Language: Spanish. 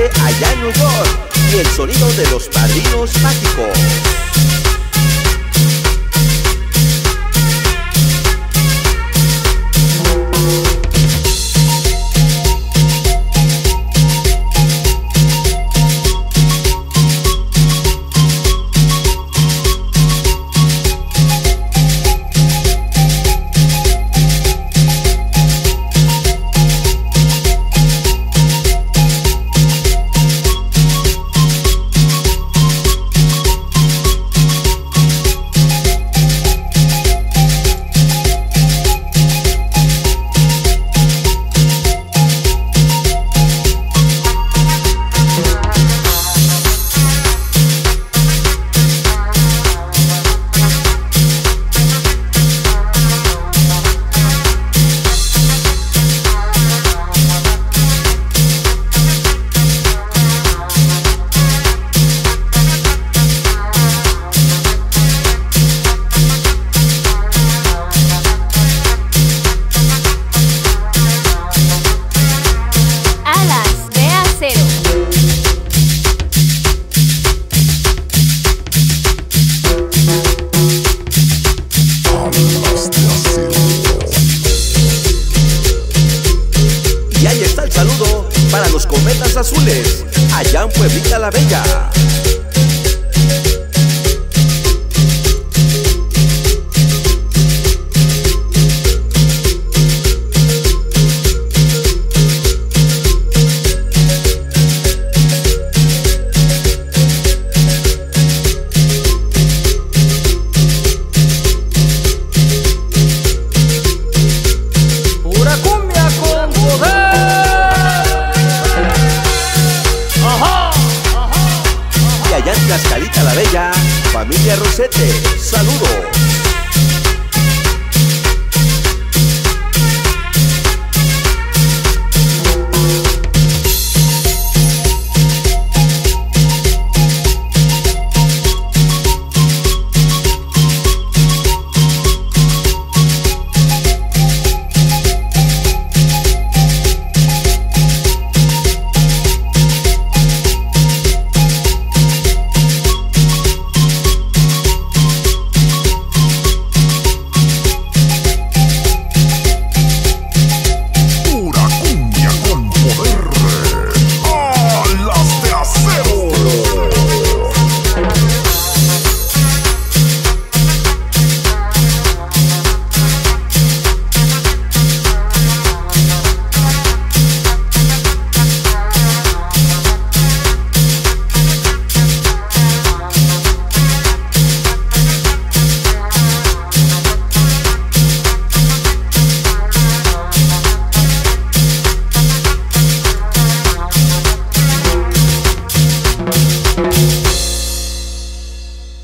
allá en y el sonido de los padrinos mágicos. saludo para los cometas azules, allá en Pueblita la Bella. Cascarita la Bella, familia Rosete, saludos.